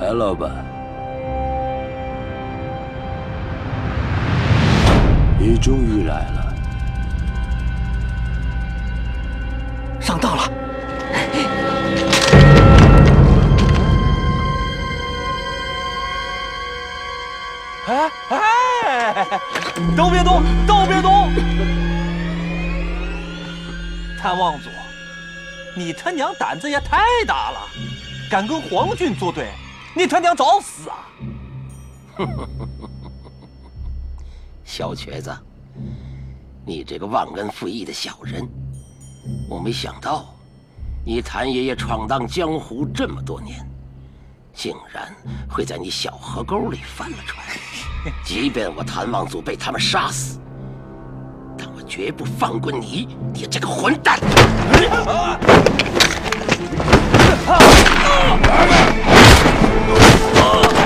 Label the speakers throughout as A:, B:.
A: 谭老板，你终于来了。
B: 上当了！
C: 哎哎，都别动，都别动！谭王祖，你他娘胆子也太大了，敢跟皇军作对，你他娘找死啊！
D: 小瘸子，你这个忘恩负义的小人，我没想到，你谭爷爷闯荡江湖这么多年，竟然会在你小河沟里翻了船。即便我谭望祖被他们杀死，但我绝不放过你，你这个混蛋！
C: 老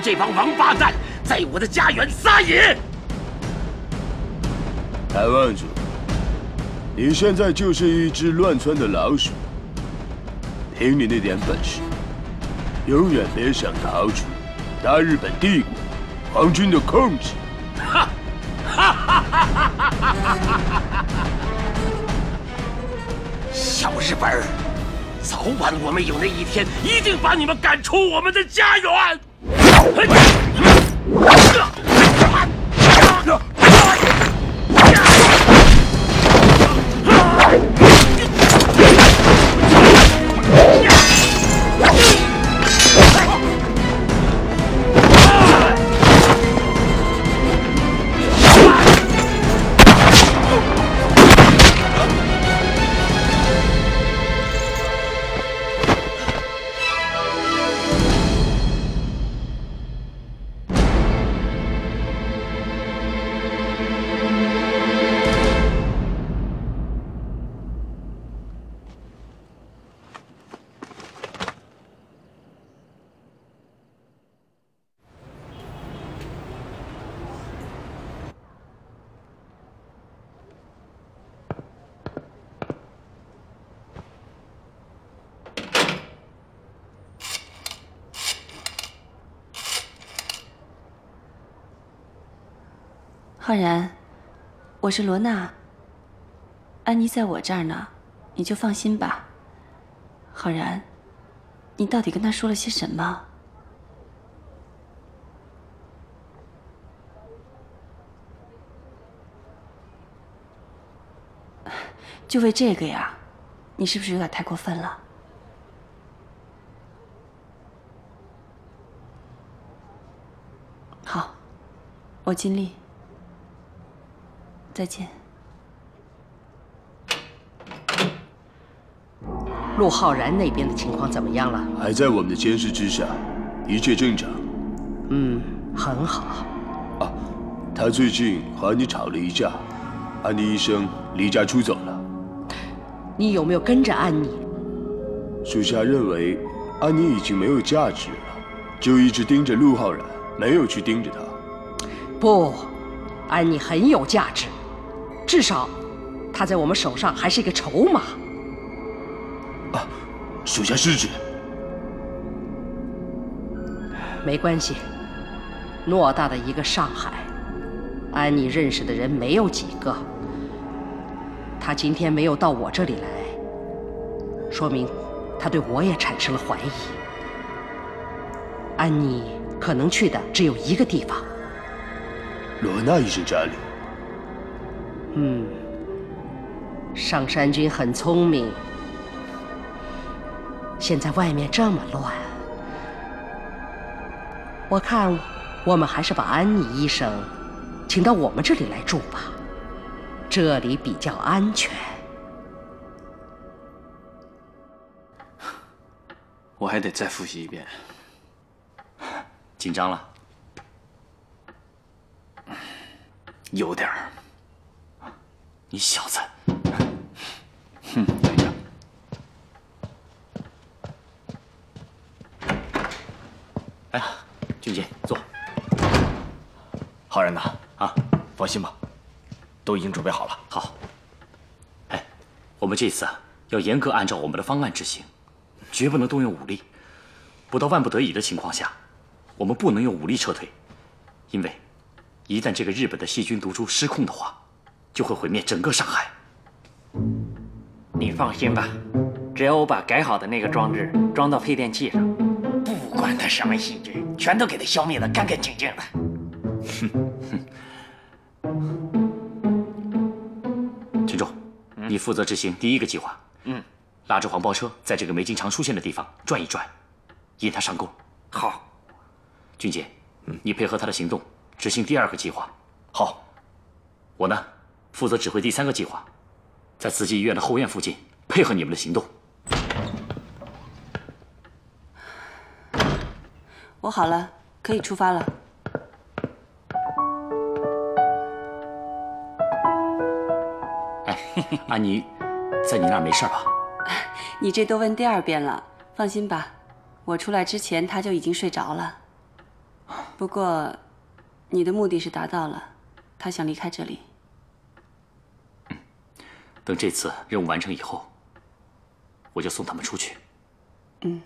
D: 们这帮王八蛋在我的家园撒野！
A: 台湾主，你现在就是一只乱窜的老鼠。凭你那点本事，永远别想逃出大日本帝国皇军的控制。
D: 哈！哈哈哈哈哈哈！小日本儿，早晚我们有那一天，一定把你们赶出我们的家园！Hey!
E: 浩然，我是罗娜。安妮在我这儿呢，你就放心吧。浩然，你到底跟她说了些什么？就为这个呀，你是不是有点太过分了？好，我尽力。再见。
F: 陆浩然那边的情况怎么样了？
A: 还在我们的监视之下，一切正常。
F: 嗯，很好。
A: 啊，他最近和安妮吵了一架，安妮医生离家出走了。
F: 你有没有跟着安妮？
A: 属下认为安妮已经没有价值了，就一直盯着陆浩然，没有去盯着他。
F: 不，安妮很有价值，至少他在我们手上还是一个筹码。
A: 啊，属下失职。
F: 没关系，偌大的一个上海，安妮认识的人没有几个。他今天没有到我这里来，说明他对我也产生了怀疑。安妮可能去的只有一个地方。
A: 罗娜医生家里。
F: 嗯，上山君很聪明。现在外面这么乱，我看我们还是把安妮医生请到我们这里来住吧，这里比较安全。
B: 我还得再复习一遍。
G: 紧张了？
B: 有点儿。
G: 你小子！
B: 哼，等一下。
G: 哎，俊杰，坐。
B: 浩然呐，
G: 啊，
B: 放心吧，都已经准备好了。
G: 好。哎，我们这次啊要严格按照我们的方案执行，绝不能动用武力。不到万不得已的情况下，我们不能用武力撤退，因为一旦这个日本的细菌毒株失控的话，就会毁灭整个上海。
H: 你放心吧，只要我把改好的那个装置装到配电器上，不管它什么细菌，全都给它消灭的干干净净的。
G: 陈忠，你负责执行第一个计划。
H: 嗯，
G: 拉着黄包车在这个煤经常出现的地方转一转，引他上钩。
H: 好，
G: 俊杰，你配合他的行动执行第二个计划。
B: 好，
G: 我呢，负责指挥第三个计划，在慈济医院的后院附近配合你们的行动。
E: 我好了，可以出发了。
G: 哎，安妮，在你那儿没事吧？
E: 你这都问第二遍了，放心吧，我出来之前他就已经睡着了。不过，你的目的是达到了，他想离开这里。
G: 等这次任务完成以后，我就送他们出去。
E: 嗯。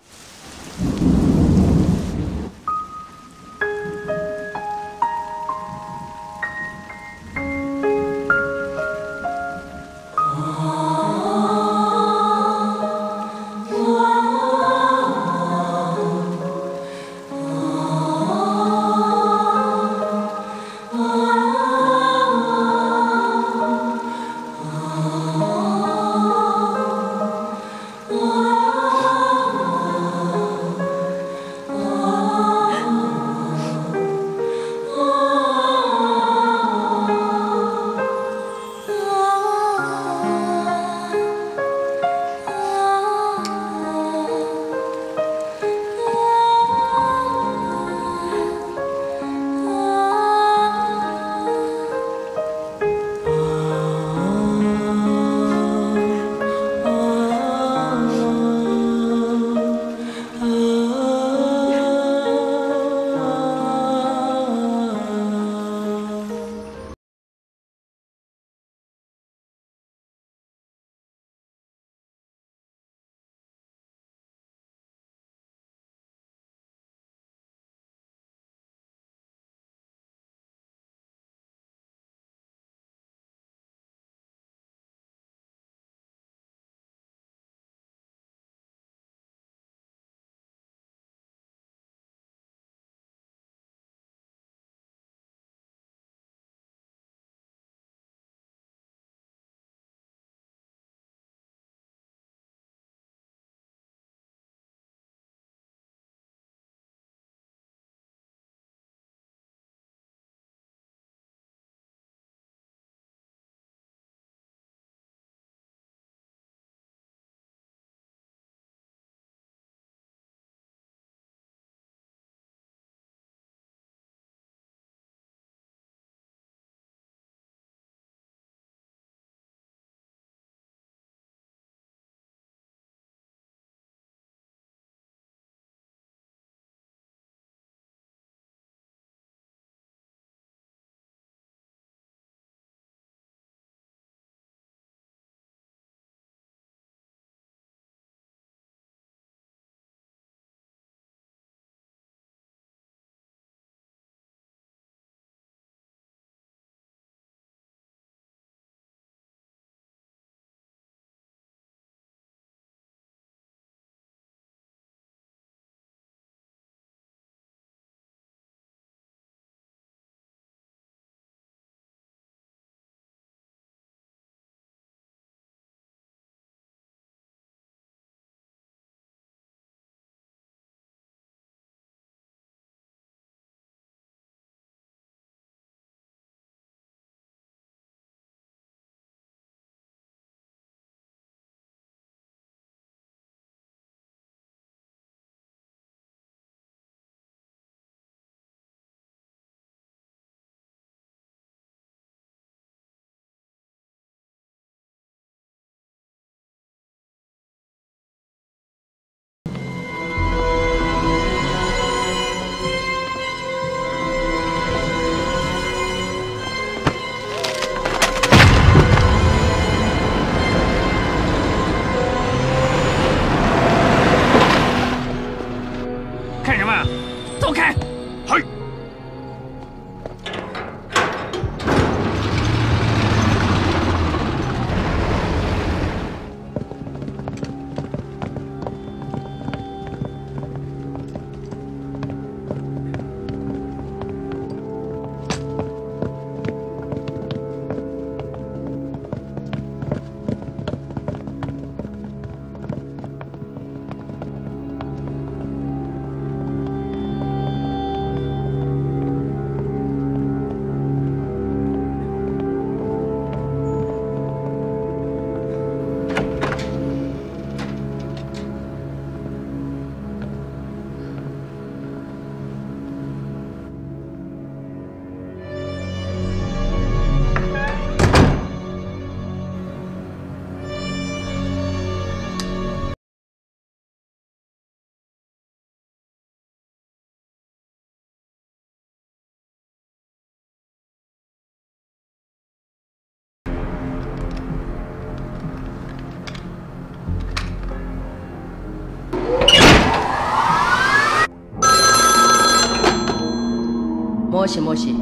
F: 莫西莫西，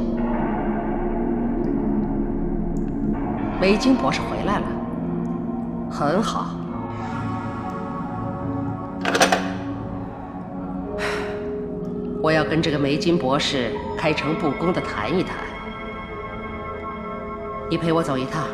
F: 梅金博士回来了，很好。我要跟这个梅金博士开诚布公的谈一谈，你陪我走一趟。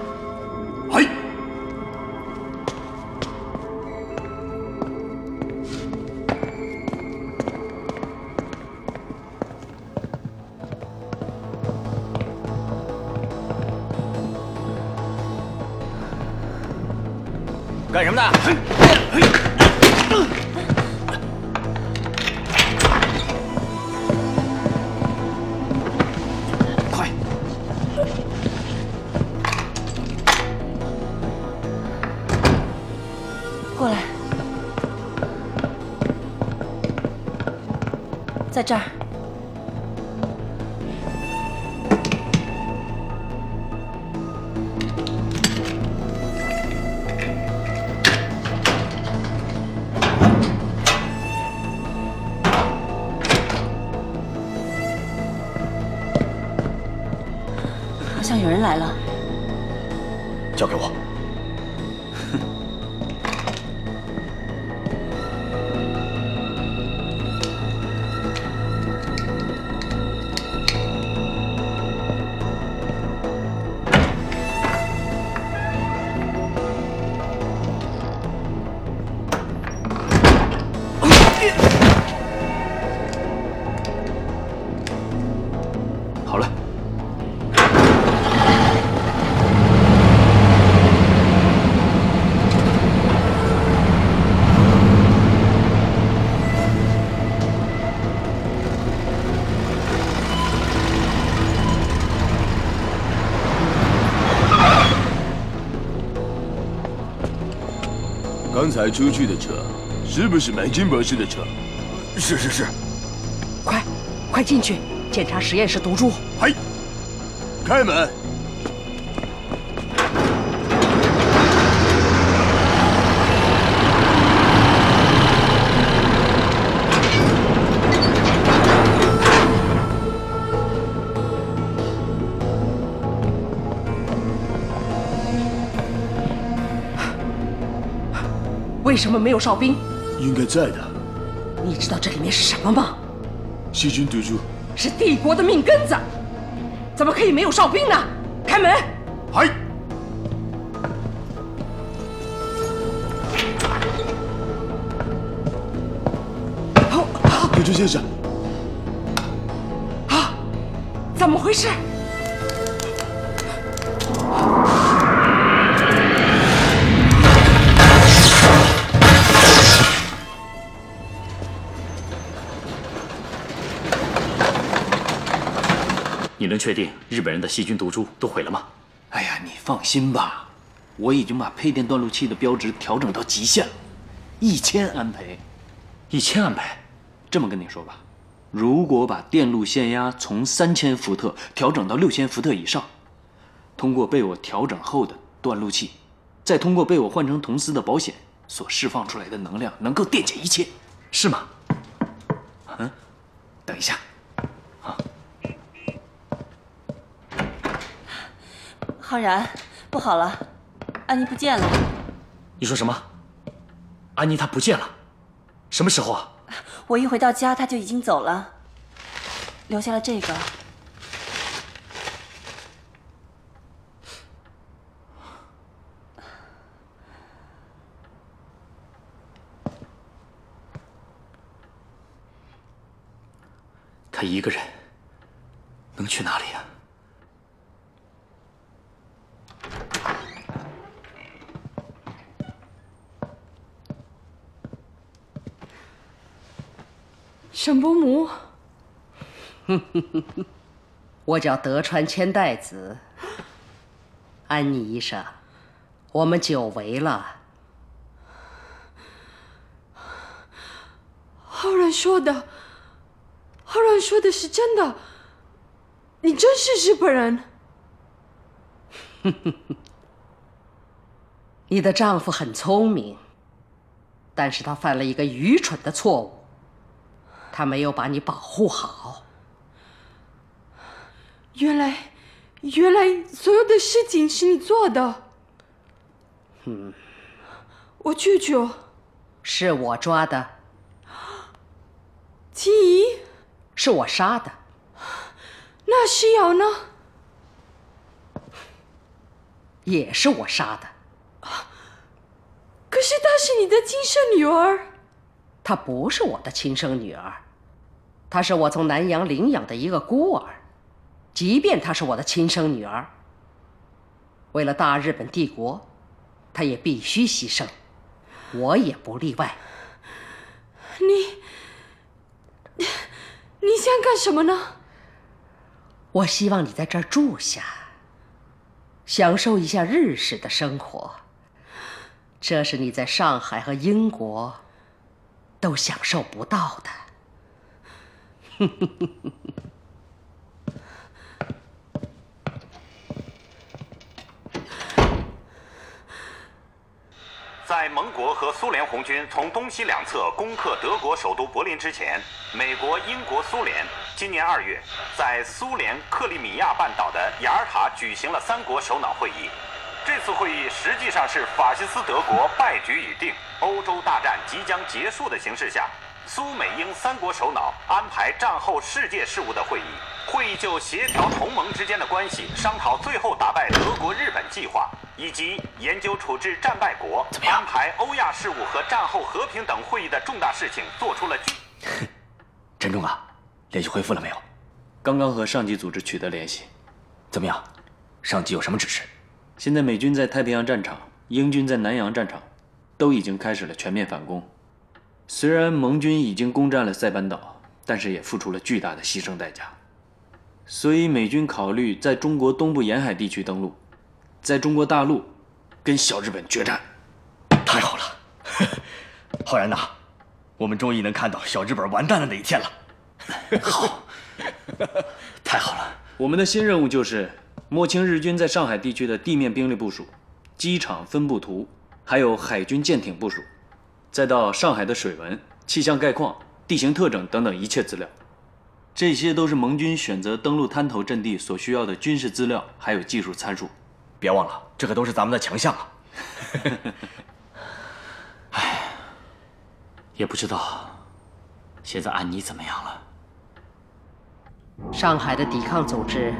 E: 在这儿。好像有人来了。
B: 交给我。
A: 刚才出去的车，是不是梅金博士的车？
B: 是是是。
F: 快，快进去检查实验室毒株。
A: 嘿，开门。
F: 什么没有哨兵？
A: 应该在的。
F: 你知道这里面是什么吗？
A: 细菌毒株。
F: 是帝国的命根子，怎么可以没有哨兵呢？开门！
A: 嗨。毒株先生。
F: 啊！怎么回事？
G: 能确定日本人的细菌毒株都毁了吗？
C: 哎呀，你放心吧，我已经把配电断路器的标值调整到极限了，一千安培。
G: 一千安培？
C: 这么跟你说吧，如果把电路线压从三千伏特调整到六千伏特以上，通过被我调整后的断路器，再通过被我换成铜丝的保险所释放出来的能量，能够电解一切，
G: 是吗？
C: 嗯，等一下。
E: 浩然，不好了，安妮不见了。
G: 你说什么？安妮她不见了？什么时候啊？
E: 我一回到家，她就已经走了，留下了这个。
G: 她一个人能去哪里呀、
F: 沈伯母，我叫德川千代子。安妮医生，我们久违了。
I: 浩然说的，浩然说的是真的，你真是日本人。
F: 你的丈夫很聪明，但是他犯了一个愚蠢的错误，他没有把你保护好。
I: 原来，原来所有的事情是你做的。
F: 嗯，
I: 我舅舅
F: 是我抓的，
I: 秦怡
F: 是我杀的，
I: 那诗瑶呢？
F: 也是我杀的。
I: 可是她是你的亲生女儿。
F: 她不是我的亲生女儿，她是我从南洋领养的一个孤儿。即便她是我的亲生女儿，为了大日本帝国，她也必须牺牲，我也不例外。
I: 你，你想干什么呢？
F: 我希望你在这儿住下，享受一下日式的生活。这是你在上海和英国都享受不到的。
J: 在盟国和苏联红军从东西两侧攻克德国首都柏林之前，美国、英国、苏联今年二月在苏联克里米亚半岛的雅尔塔举行了三国首脑会议。这次会议实际上是法西斯德国败局已定、欧洲大战即将结束的形势下，苏美英三国首脑安排战后世界事务的会议。会议就协调同盟之间的关系，商讨最后打败德国、日本计划，以及研究处置战败国、安排欧亚事务和战后和平等会议的重大事情，做出了具。
B: 陈忠啊，联系恢复了没有？
C: 刚刚和上级组织取得联系。
B: 怎么样？上级有什么指示？
C: 现在美军在太平洋战场，英军在南洋战场，都已经开始了全面反攻。虽然盟军已经攻占了塞班岛，但是也付出了巨大的牺牲代价。所以美军考虑在中国东部沿海地区登陆，在中国大陆跟小日本决战。
B: 太好了，浩然呐，我们终于能看到小日本完蛋的那一天了。
C: 好，太好了。我们的新任务就是摸清日军在上海地区的地面兵力部署、机场分布图，还有海军舰艇部署，再到上海的水文、气象概况、地形特征等等一切资料。这些都是盟军选择登陆滩头阵地所需要的军事资料，还有技术参数。
B: 别忘了，这可都是咱们的强项啊！
G: 唉，也不知道现在安妮怎么样了。
F: 上海的抵抗组织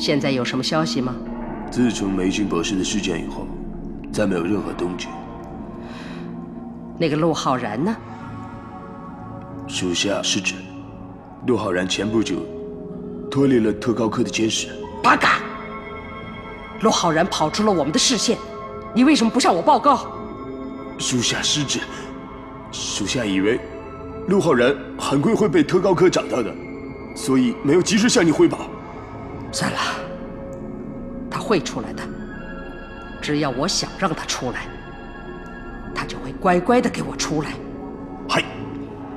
F: 现在有什么消息吗？
A: 自从梅军博士的事件以后，再没有任何动静。
F: 那个陆浩然呢？
A: 属下失职。陆浩然前不久脱离了特高科的监视。
F: 八嘎！陆浩然跑出了我们的视线，你为什么不向我报告？
A: 属下失职，属下以为陆浩然很快会被特高科找到的，所以没有及时向你汇报。
F: 算了，他会出来的，只要我想让他出来，他就会乖乖的给我出来。
A: 嗨。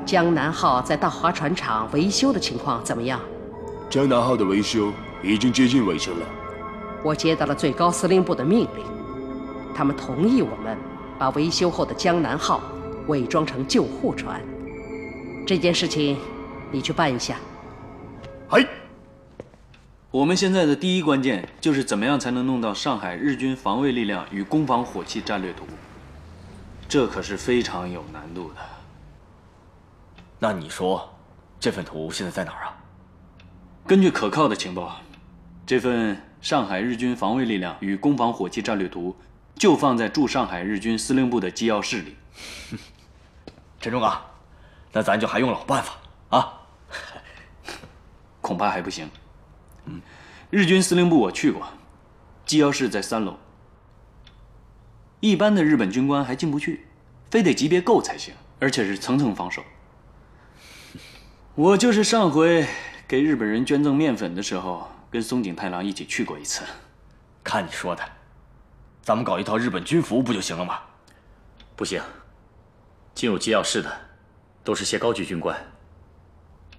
F: 江南号在大华船厂维修的情况怎么样？
A: 江南号的维修已经接近尾声了。
F: 我接到了最高司令部的命令，他们同意我们把维修后的江南号伪装成救护船。这件事情，你去办一下。
A: 哎，
C: 我们现在的第一关键就是怎么样才能弄到上海日军防卫力量与攻防火器战略图，这可是非常有难度的。
B: 那你说，这份图现在在哪儿啊？
C: 根据可靠的情报，这份上海日军防卫力量与攻防火器战略图就放在驻上海日军司令部的机要室里。
B: 陈忠啊，那咱就还用老办法啊？
C: 恐怕还不行。嗯，日军司令部我去过，机要室在三楼，一般的日本军官还进不去，非得级别够才行，而且是层层防守。我就是上回给日本人捐赠面粉的时候，跟松井太郎一起去过一次。
B: 看你说的，咱们搞一套日本军服不就行了吗？
G: 不行，进入机要室的都是些高级军官，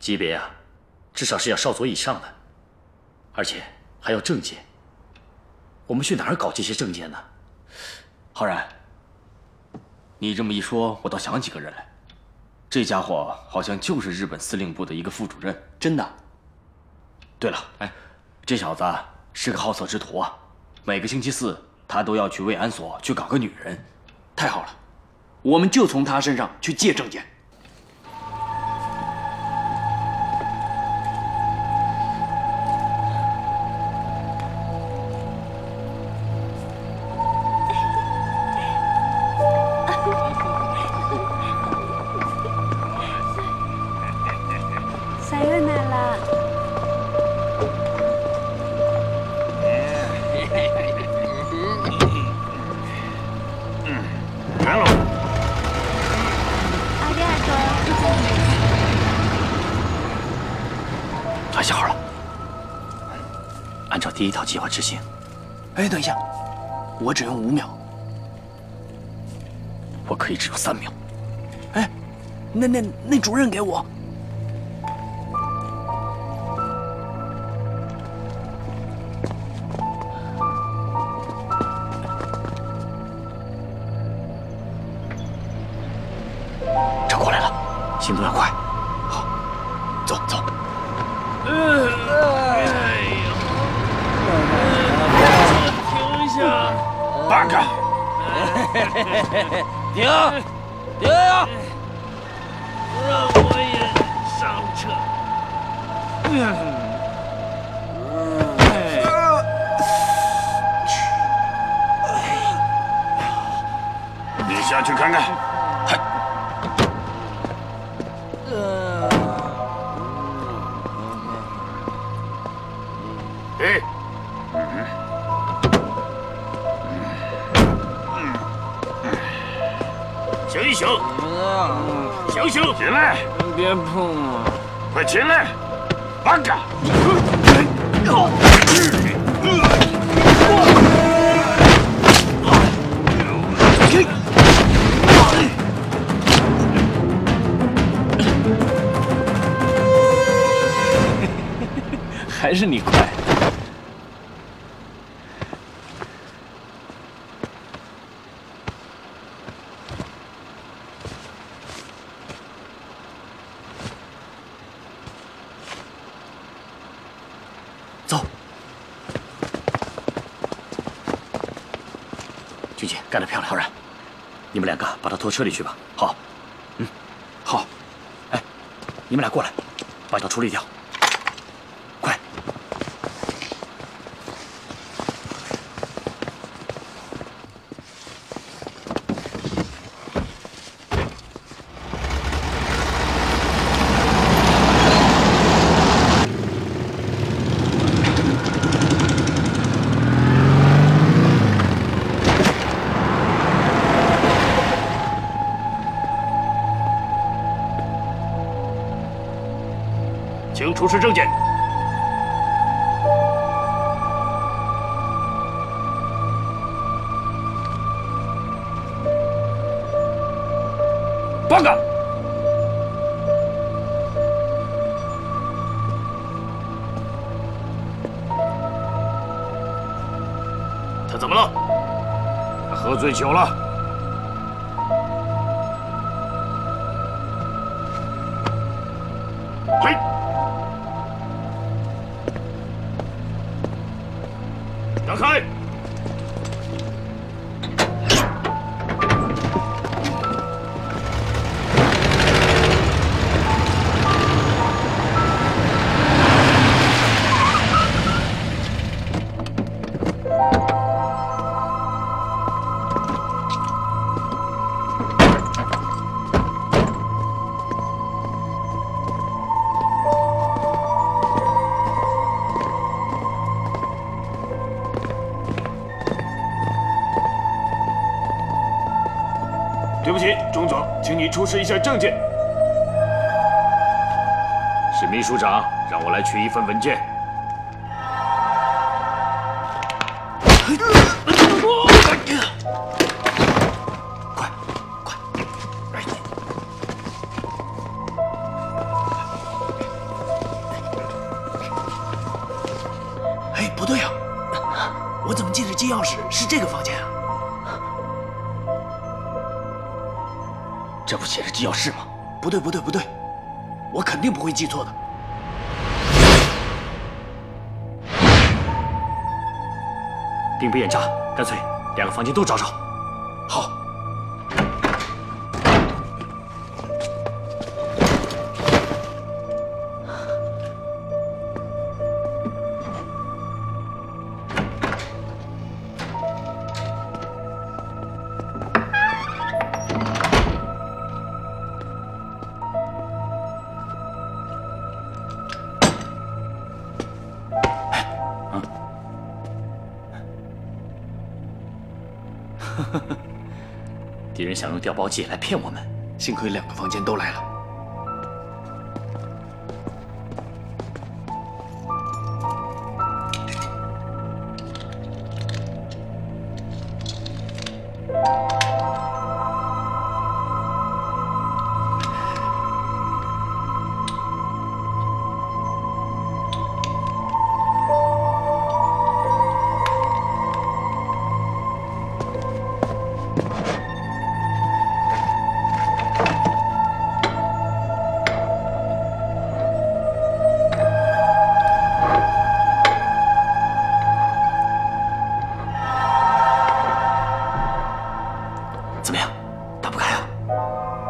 G: 级别啊，至少是要少佐以上的，而且还要证件。我们去哪儿搞这些证件呢？
B: 浩然，你这么一说，我倒想起个人来。这家伙好像就是日本司令部的一个副主任，
C: 真的。
B: 对了，哎，这小子是个好色之徒啊，每个星期四他都要去慰安所去搞个女人。
C: 太好了，我们就从他身上去借证件。
G: 执行。
C: 哎，等一下，我只用五秒。
B: 我可以只用三秒。
C: 哎，那那那主任给
K: 我。
G: 干得漂亮，浩然，你们两个把他拖车里去吧。好，嗯，好。哎，你们俩过来，把他处理掉。
K: 久了。出示一下证件。是秘书长让我来取一份文件。
G: 快，快！
C: 哎，不对呀、我怎么记得金钥匙是这个房
B: 不写是机要室吗？
C: 不对，不对，不对，我肯定不会记错的。
G: 并不厌诈，干脆两个房间都找找。
C: 好。
G: 敌人想用调包计来骗我们，
C: 幸亏两个房间都来了。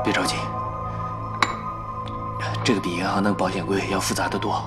C: 别着急，这个比银行的保险柜要复杂的多。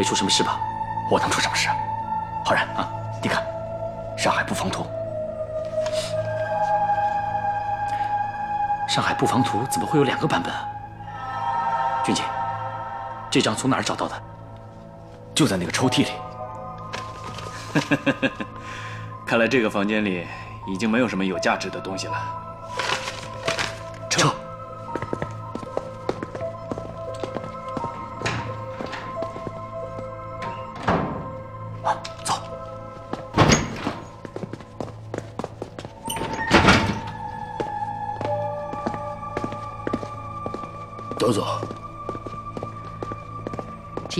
G: 没出什么事吧？
B: 我能出什么事？浩然啊，你看，《上海布防图》。
G: 《上海布防图》怎么会有两个版本啊？俊杰，这张从哪儿找到的？
B: 就在那个抽屉里。
C: 看来这个房间里已经没有什么有价值的东西了。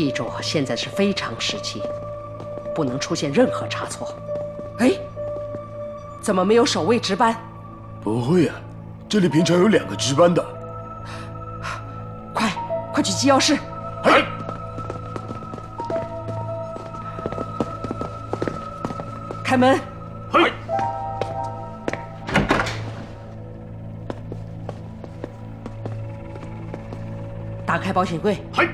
F: 记住，现在是非常时期，不能出现任何差错。哎，怎么没有守卫值班？
A: 不会啊，这里平常有两个值班的。
F: 快，快去机要室。
A: 哎。
F: 开门。
A: 嘿。
F: 打开保险柜。
A: 嘿。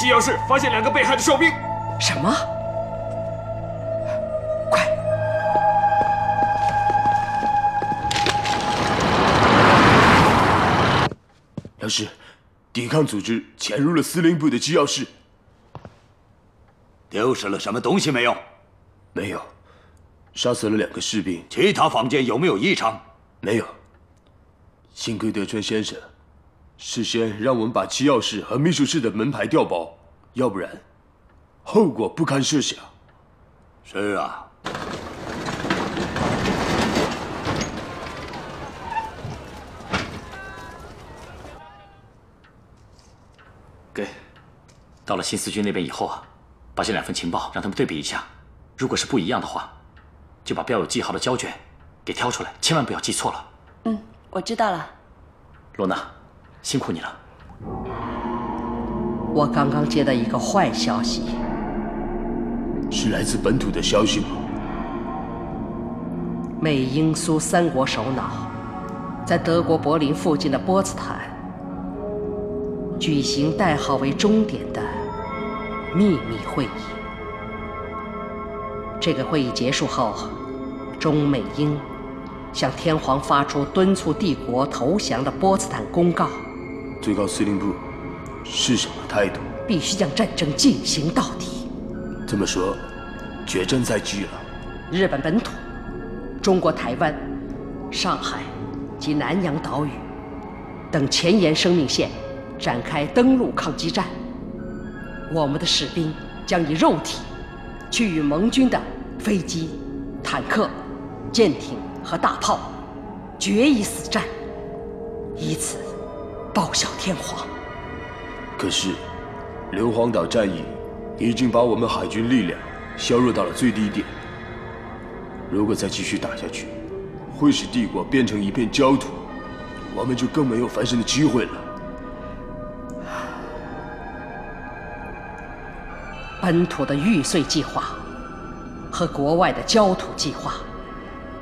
L: 机要室发现两个被害的哨兵。
F: 什么？
A: 快要是抵抗组织潜入了司令部的机要室，
J: 丢失了什么东西没有？
A: 没有，杀死了两个士兵。
K: 其他房间有没有异常？
A: 没有。幸亏德川先生事先让我们把机要室和秘书室的门牌调包，要不然后果不堪设想。
K: 是啊。
G: 给，到了新四军那边以后啊，把这两份情报让他们对比一下，如果是不一样的话，就把标有记号的胶卷给挑出来，千万不要记错了。
E: 嗯，我知道了。
G: 罗娜，辛苦你了。
F: 我刚刚接到一个坏消息，
A: 是来自本土的消息吗？
F: 美英苏三国首脑在德国柏林附近的波茨坦举行代号为“终点”的秘密会议。这个会议结束后，中美英向天皇发出敦促帝国投降的波茨坦公告。
A: 最高司令部是什么态度？
F: 必须将战争进行到底。
A: 这么说，决战在即了。
F: 日本本土。中国台湾、上海及南洋岛屿等前沿生命线展开登陆抗击战，我们的士兵将以肉体去与盟军的飞机、坦克、舰艇和大炮决一死战，以此报效天皇。
A: 可是，硫磺岛战役已经把我们海军力量削弱到了最低点。如果再继续打下去，会使帝国变成一片焦土，我们就更没有翻身的机会了。
F: 本土的玉碎计划和国外的焦土计划，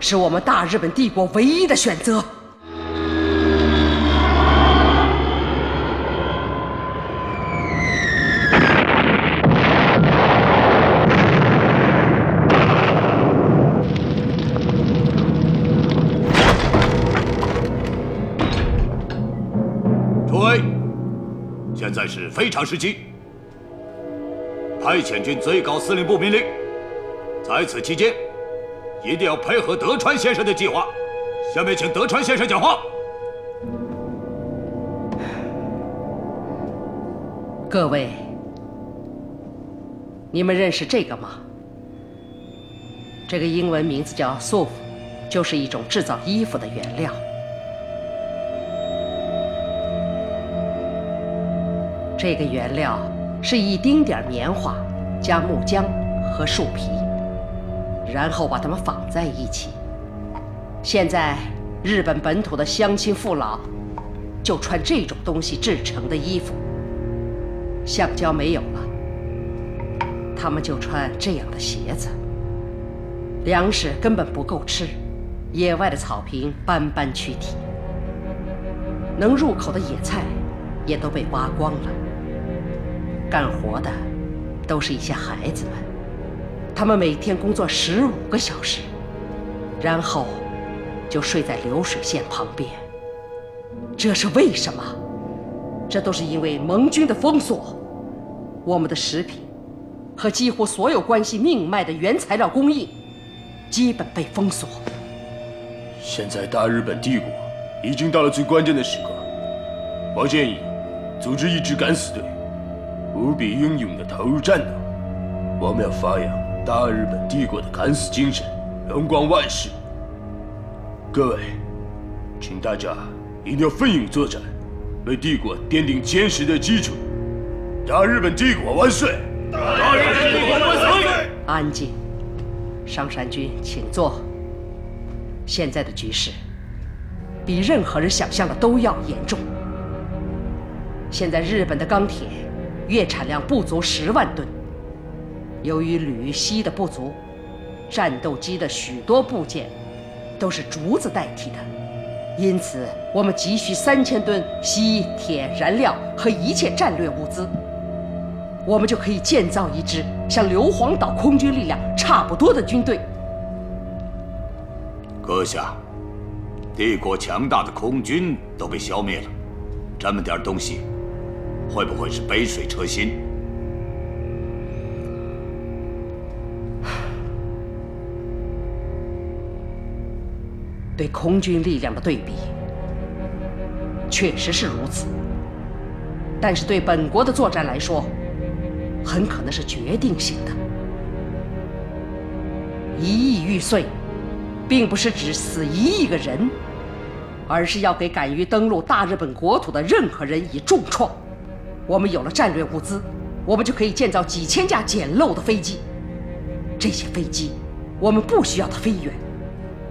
F: 是我们大日本帝国唯一的选择。
K: 非常时期，派遣军最高司令部命令，在此期间一定要配合德川先生的计划。下面请德川先生讲话。
F: 各位，你们认识这个吗？这个英文名字叫 “soft”，就是一种制造衣服的原料。这个原料是一丁点棉花加木浆和树皮，然后把它们纺在一起。现在日本本土的乡亲父老就穿这种东西制成的衣服。橡胶没有了，他们就穿这样的鞋子。粮食根本不够吃，野外的草坪斑斑躯体，能入口的野菜也都被挖光了。干活的都是一些孩子们，他们每天工作十五个小时，然后就睡在流水线旁边。这是为什么？这都是因为盟军的封锁，我们的食品和几乎所有关系命脉的原材料供应基本被封锁。
A: 现在大日本帝国已经到了最关键的时刻，我建议组织一支敢死队。无比英勇的投入战斗，我们要发扬大日本帝国的敢死精神，荣光万世。各位，请大家一定要奋勇作战，为帝国奠定坚实的基础。大日本帝国万岁！
K: 大日本帝国万岁！
F: 安静，上山君，请坐。现在的局势比任何人想象的都要严重。现在日本的钢铁。月产量不足十万吨。由于铝、锡的不足，战斗机的许多部件都是竹子代替的，因此我们急需三千吨锡、铁燃料和一切战略物资，我们就可以建造一支像硫磺岛空军力量差不多的军队。
K: 阁下，帝国强大的空军都被消灭了，这么点东西。会不会是杯水车薪？
F: 对空军力量的对比，确实是如此。但是对本国的作战来说，很可能是决定性的。一亿玉碎，并不是指死一亿个人，而是要给敢于登陆大日本国土的任何人以重创。我们有了战略物资，我们就可以建造几千架简陋的飞机。这些飞机，我们不需要它飞远，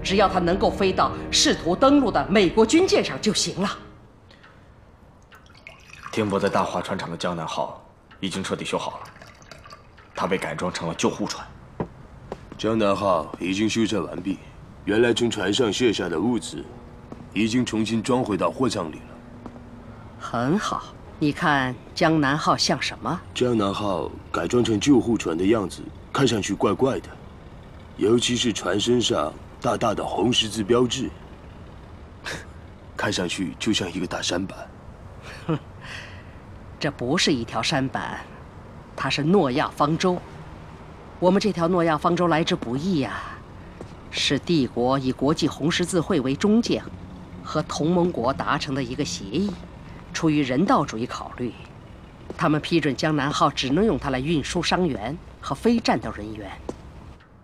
F: 只要它能够飞到试图登陆的美国军舰上就行了。
B: 停泊在大华船厂的江南号已经彻底修好了，它被改装成了救护船。
A: 江南号已经修缮完毕，原来从船上卸下的物资，已经重新装回到货舱里了。
F: 很好，你看江南号像什么？
A: 江南号改装成救护船的样子，看上去怪怪的，尤其是船身上大大的红十字标志，看上去就像一个大山板。
F: 哼，这不是一条山板，它是诺亚方舟。我们这条诺亚方舟来之不易呀，是帝国以国际红十字会为中介，和同盟国达成的一个协议。出于人道主义考虑，他们批准江南号只能用它来运输伤员和非战斗人员。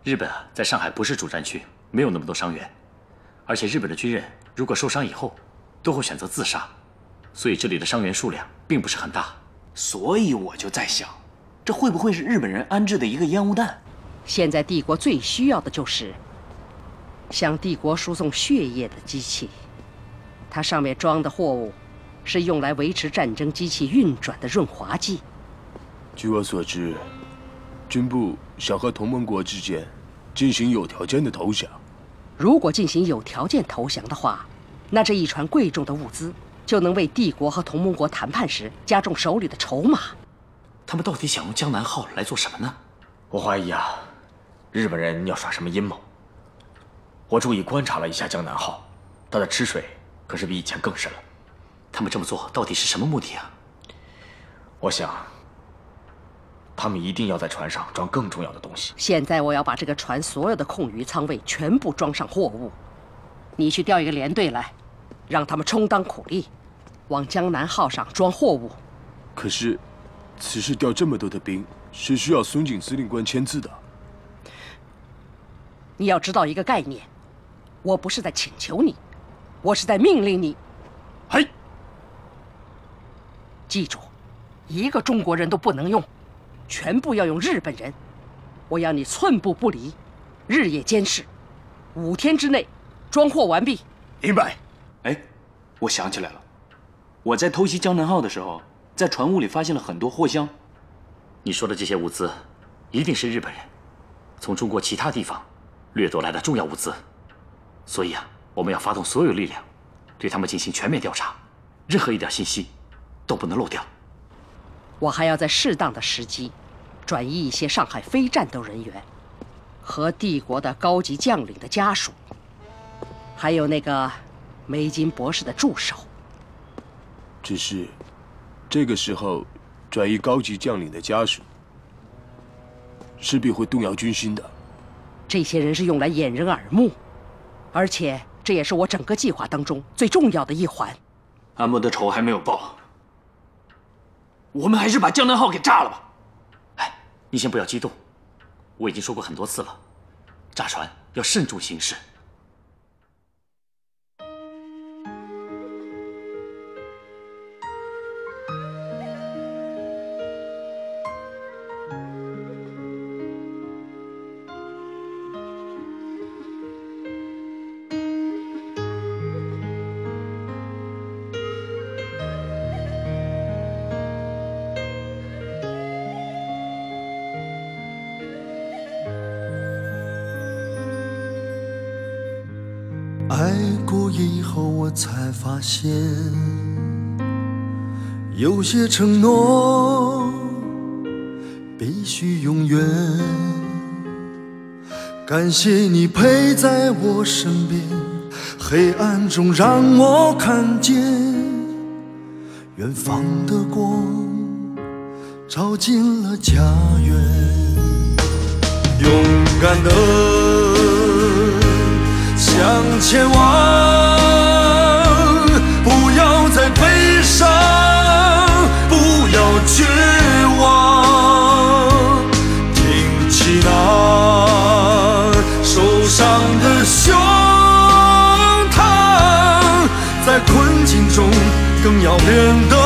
G: 日本啊，在上海不是主战区，没有那么多伤员，而且日本的军人如果受伤以后，都会选择自杀，所以这里的伤员数量并不是很大。
C: 所以我就在想。这会不会是日本人安置的一个烟雾弹？
F: 现在帝国最需要的就是向帝国输送血液的机器，它上面装的货物是用来维持战争机器运转的润滑剂。
A: 据我所知，军部想和同盟国之间进行有条件的投降。
F: 如果进行有条件投降的话，那这一船贵重的物资就能为帝国和同盟国谈判时加重手里的筹码。
G: 他们到底想用江南号来做什么呢？
B: 我怀疑啊，日本人要耍什么阴谋。我注意观察了一下江南号，它的吃水可是比以前更深了。
G: 他们这么做到底是什么目的啊？
B: 我想，他们一定要在船上装更重要的东西。
F: 现在我要把这个船所有的空余舱位全部装上货物，你去调一个连队来，让他们充当苦力，往江南号上装货物。
A: 可是。此事调这么多的兵，是需要松井司令官签字的。
F: 你要知道一个概念，我不是在请求你，我是在命令你。
B: 嘿，
F: 记住，一个中国人都不能用，全部要用日本人。我要你寸步不离，日夜监视，五天之内装货完毕。
B: 明白。
C: 哎，我想起来了，我在偷袭江南号的时候。在船坞里发现了很多货箱。
G: 你说的这些物资，一定是日本人从中国其他地方掠夺来的重要物资。所以啊，我们要发动所有力量，对他们进行全面调查，任何一点信息都不能漏掉。
F: 我还要在适当的时机，转移一些上海非战斗人员和帝国的高级将领的家属，还有那个梅金博士的助手。
A: 只是。这个时候，转移高级将领的家属，势必会动摇军心的。
F: 这些人是用来掩人耳目，而且这也是我整个计划当中最重要的一环。
C: 阿莫的仇还没有报，我们还是把江南号给炸了吧。
G: 哎，你先不要激动，我已经说过很多次了，炸船要慎重行事。
M: 现有些承诺必须永远。感谢你陪在我身边，黑暗中让我看见远方的光，照进了家园。勇敢的向。前望，更要变得。